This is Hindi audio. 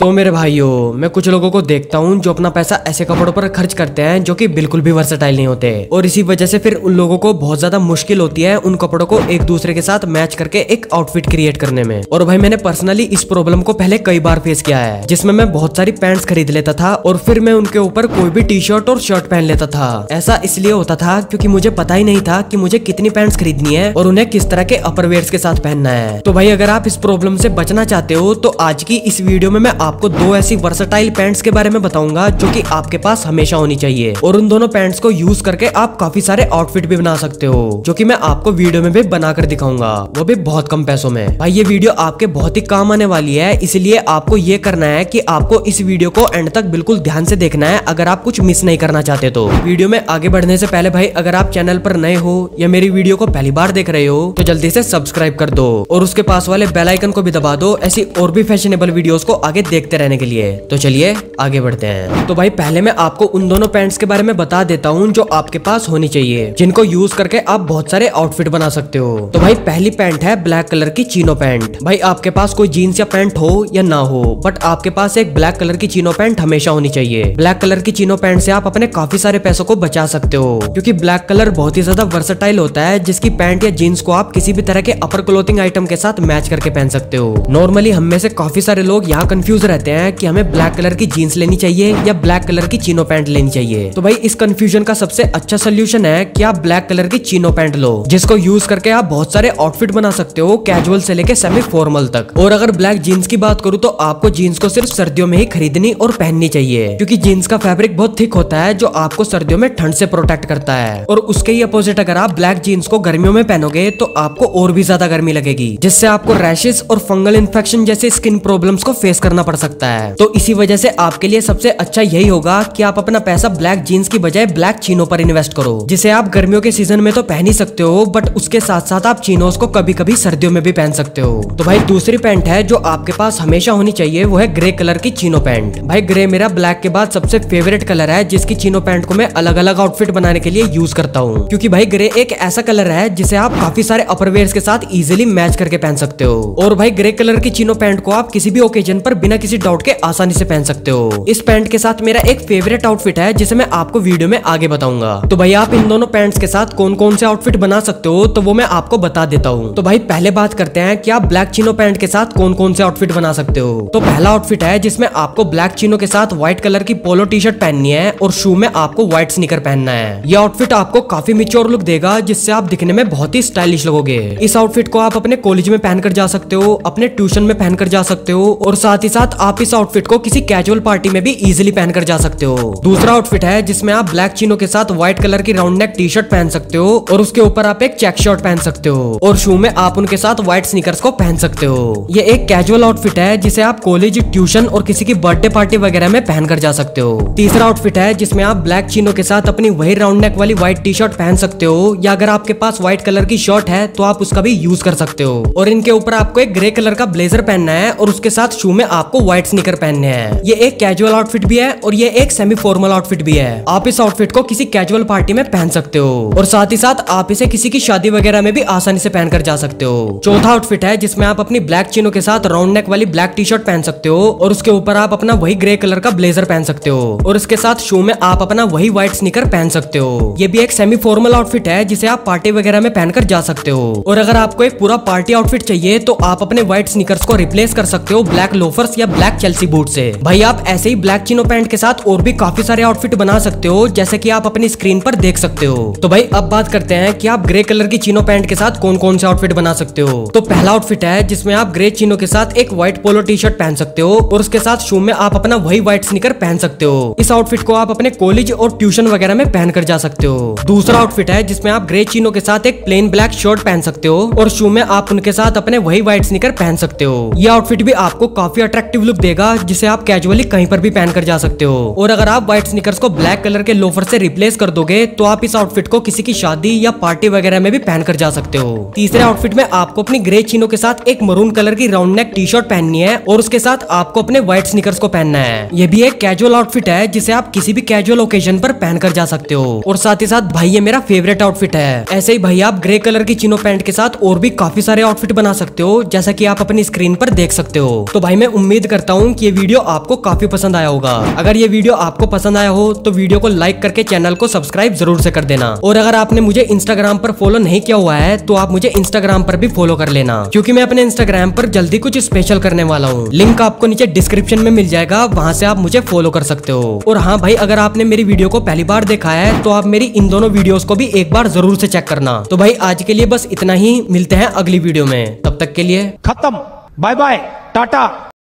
तो मेरे भाइयों, मैं कुछ लोगों को देखता हूँ जो अपना पैसा ऐसे कपड़ों पर खर्च करते हैं जो कि बिल्कुल भी वर्सेटाइल नहीं होते। और इसी वजह से फिर उन लोगों को बहुत ज़्यादा मुश्किल होती है उन कपड़ों को एक दूसरे के साथ मैच करके एक आउटफिट क्रिएट करने में। और भाई, मैंने पर्सनली इस प्रॉब्लम को पहले कई बार फेस किया है, जिसमें मैं बहुत सारी पैंट्स खरीद लेता था और फिर मैं उनके ऊपर कोई भी टी शर्ट और शर्ट पहन लेता था। ऐसा इसलिए होता था क्योंकि मुझे पता ही नहीं था कि मुझे कितनी पैंट्स खरीदनी है और उन्हें किस तरह के अपर के साथ पहनना है। तो भाई, अगर आप इस प्रॉब्लम से बचना चाहते हो तो आज की इस वीडियो में मैं आपको दो ऐसी वर्सटाइल पैंट्स के बारे में बताऊँगा जो कि आपके पास हमेशा होनी चाहिए। और उन दोनों पैंट्स को यूज़ करके आप काफ़ी सारे आउटफिट भी बना सकते हो, जो कि मैं आपको वीडियो में भी बनाकर दिखाऊँगा। वो भी बहुत कम पैसों में। भाई, ये वीडियो आपके बहुत ही काम आने वाली है, इसलिए आपको ये करना है की आपको इस वीडियो को एंड तक बिल्कुल ध्यान से देखना है, अगर आप कुछ मिस नहीं करना चाहते तो। वीडियो में आगे बढ़ने से पहले भाई, अगर आप चैनल पर नए हो या मेरी वीडियो को पहली बार देख रहे हो तो जल्दी से सब्सक्राइब कर दो। और उसके पास वाले बेल आइकन को भी दबा दो, ऐसी और भी फैशनेबल वीडियोस को आगे देखते रहने के लिए। तो चलिए, आगे बढ़ते हैं। तो भाई, पहले मैं आपको उन दोनों पैंट्स के बारे में बता देता हूँ जो आपके पास होनी चाहिए, जिनको यूज़ करके आप बहुत सारे आउटफिट बना सकते हो। तो भाई, पहली पैंट है ब्लैक कलर की चीनो पैंट। भाई, आपके पास कोई जीन्स या पैंट हो या ना हो, बट आपके पास एक ब्लैक कलर की चीनो पैंट हमेशा होनी चाहिए। ब्लैक कलर की चीनो पैंट से आप अपने काफ़ी सारे पैसों को बचा सकते हो, क्योंकि ब्लैक कलर बहुत ही ज़्यादा वर्सटाइल होता है, जिसकी पैंट या जीन्स को आप किसी भी तरह के अपर क्लोथिंग आइटम के साथ मैच करके पहन सकते हो। नॉर्मली हम में से काफ़ी सारे लोग यहाँ कंफ्यूज रहते हैं कि हमें ब्लैक कलर की जीन्स लेनी चाहिए या ब्लैक कलर की चीनो पैंट लेनी चाहिए। तो भाई, इस कंफ्यूजन का सबसे अच्छा सोल्यूशन है कि आप ब्लैक कलर की चीनो पैंट लो, जिसको यूज़ करके आप बहुत सारे आउटफिट बना सकते हो कैजुअल से लेके सेमी फॉर्मल तक। और अगर ब्लैक जीन्स की बात करूँ तो आपको जीन्स को सिर्फ़ सर्दियों में ही खरीदनी और पहननी चाहिए, क्योंकि जीन्स का फैब्रिक बहुत थिक होता है, जो आपको सर्दियों में ठंड से प्रोटेक्ट करता है। और उसके ही अपोजिट अगर आप ब्लैक जीन्स को गर्मियों में पहनोगे तो आपको और भी ज़्यादा गर्मी लगेगी, जिससे आपको रैशेज और फंगल इन्फेक्शन जैसे स्किन प्रॉब्लम्स को फेस करना पड़ सकता है। तो इसी वजह से आपके लिए सबसे अच्छा यही होगा कि आप अपना पैसा ब्लैक जीन्स की बजाय ब्लैक चीनो पर इन्वेस्ट करो, जिसे आप गर्मियों के सीज़न में तो पहन ही सकते हो, बट उसके साथ साथ आप चीनोस को कभी कभी सर्दियों में भी पहन सकते हो। तो भाई दूसरी पैंट है जो आपके पास हमेशा होनी चाहिए, वो है ग्रे कलर की चीनो पैंट। भाई ग्रे मेरा ब्लैक के बाद सबसे फेवरेट कलर है, जिसकी चीनो पैंट को मैं अलग अलग आउटफिट बनाने के लिए यूज़ करता हूँ। क्योंकि भाई ग्रे एक ऐसा कलर है, जिसे आप काफ़ी सारे अपरवेयर के साथ इजिली मैच करके पहन सकते हो। और भाई ग्रे कलर की चीनो पैंट को आप किसी भी ओकेजन पर बिना डाउट के आसानी से पहन सकते हो। इस पैंट के साथ मेरा एक फेवरेट आउटफिट है, जिसे मैं आपको वीडियो में आगे बताऊँगा। तो भाई, आप इन दोनों पैंट्स के साथ कौन कौन से आउटफिट बना सकते हो तो वो मैं आपको बता देता हूँ। तो भाई, पहले बात करते हैं कि आप ब्लैक चीनो पैंट के साथ कौन कौन से आउटफिट बना सकते हो? तो पहला आउटफिट है, जिसमें आपको ब्लैक चीनो के साथ व्हाइट कलर की पोलो टी शर्ट पहननी है और शू में आपको व्हाइट स्निकर पहनना है। ये आउटफिट आपको काफ़ी मिच्योर लुक देगा, जिससे आप दिखने में बहुत ही स्टाइलिश लगोगे। इस आउटफिट को आप अपने कॉलेज में पहनकर जा सकते हो, अपने ट्यूशन में पहनकर जा सकते हो और साथ ही साथ आप इस आउटफिट को किसी कैजुअल पार्टी में भी इजिली पहनकर जा सकते हो। दूसरा आउटफिट है जिसमें आप ब्लैक चीनो के साथ व्हाइट कलर की राउंड नेक टी शर्ट पहन सकते हो और उसके ऊपर आप एक चेक शर्ट पहन सकते हो और शू में आप उनके साथ व्हाइट स्नीकर्स को पहन सकते हो। ये एक कैजुअल आउटफिट है जिसे आप कॉलेज ट्यूशन और किसी की बर्थडे पार्टी वगैरह में पहन कर जा सकते हो। तीसरा आउटफिट है जिसमें आप ब्लैक चीनो के साथ अपनी वही राउंड नेक वाली व्हाइट टी शर्ट पहन सकते हो या अगर आपके पास व्हाइट कलर की शर्ट है तो आप उसका भी यूज़ कर सकते हो। और इनके ऊपर आपको एक ग्रे कलर का ब्लेजर पहनना है और उसके साथ शू में आपको व्हाइट स्नीकर पहनने हैं। ये एक कैजुअल आउटफिट भी है और ये एक सेमी फॉर्मल आउटफिट भी है। आप इस आउटफिट को किसी कैजुअल पार्टी में पहन सकते हो। और साथ ही साथ आप इसे किसी की शादी वगैरह में भी आसानी से पहनकर जा सकते हो। चौथा आउटफिट है जिसमें आप अपनी ब्लैक चीनो के साथ राउंड नेक वाली ब्लैक टी शर्ट पहन सकते हो और उसके ऊपर आप अपना वही ग्रे कलर का ब्लेजर पहन सकते हो। और इसके साथ शू में आप अपना वही व्हाइट स्निकर पहन सकते हो। ये भी एक सेमी फॉर्मल आउटफिट है जिसे आप पार्टी वगैरह में पहनकर जा सकते हो। और अगर आपको एक पूरा पार्टी आउटफिट चाहिए तो आप अपने व्हाइट स्निकर्स को रिप्लेस कर सकते हो ब्लैक लोफर्स या ब्लैक चेल्सी बूट से भाई, आप ऐसे ही ब्लैक चिनो पैंट के साथ और भी काफ़ी सारे आउटफिट बना सकते हो, जैसे कि आप अपनी स्क्रीन पर देख सकते हो। तो भाई, अब बात करते हैं कि आप ग्रे कलर की चिनो पैंट के साथ कौन कौन से आउटफिट बना सकते हो। तो पहला आउटफिट है, जिसमें आप ग्रे चिनो के साथ एक व्हाइट पोलो टी शर्ट पहन सकते हो और उसके साथ शू में आप अपना वही व्हाइट स्निकर पहन सकते हो। इस आउटफिट को आप अपने कॉलेज और ट्यूशन वगैरह में पहन कर जा सकते हो। दूसरा आउटफिट है, जिसमें आप ग्रे चिनो के साथ एक प्लेन ब्लैक शर्ट पहन सकते हो और शू में आप उनके साथ अपने वही व्हाइट स्निकर पहन सकते हो। ये आउटफिट भी आपको काफ़ी अट्रैक्टिव लुक देगा, जिसे आप कैजुअली कहीं पर भी पहन कर जा सकते हो। और अगर आप व्हाइट स्निकर्स को ब्लैक कलर के लोफर से रिप्लेस कर दोगे तो आप इस आउटफिट को किसी की शादी या पार्टी वगैरह में भी पहन कर जा सकते हो। तीसरे आउटफिट में आपको अपनी ग्रे चीनो के साथ एक मरून कलर की राउंड नेक टी शर्ट पहननी है, और उसके साथ आपको अपने व्हाइट स्निकर्स को पहनना है। ये भी एक कैजुअल आउटफिट है, जिसे आप किसी भी कैजुअल ओकेजन पर पहन कर जा सकते हो। और साथ ही साथ, भाई, ये मेरा फेवरेट आउटफिट है। ऐसे ही भाई, आप ग्रे कलर की चिनो पैंट के साथ और भी काफ़ी सारे आउटफिट बना सकते हो, जैसा की आप अपनी स्क्रीन पर देख सकते हो। तो भाई, मैं उम्मीद करता हूँ कि ये वीडियो आपको काफ़ी पसंद आया होगा। अगर ये वीडियो आपको पसंद आया हो तो वीडियो को लाइक करके चैनल को सब्सक्राइब ज़रूर से कर देना। और अगर आपने मुझे इंस्टाग्राम पर फॉलो नहीं किया हुआ है तो आप मुझे इंस्टाग्राम पर भी फॉलो कर लेना। क्यूँकी मैं अपने इंस्टाग्राम पर जल्दी कुछ स्पेशल करने वाला हूँ। लिंक आपको नीचे डिस्क्रिप्शन में मिल जाएगा, वहाँ से आप मुझे फॉलो कर सकते हो। और हाँ भाई, अगर आपने मेरी वीडियो को पहली बार देखा है तो आप मेरी इन दोनों वीडियोस को भी एक बार ज़रूर से चेक करना। तो भाई, आज के लिए बस इतना ही। मिलते हैं अगली वीडियो में। तब तक के लिए खत्म। Bye bye Tata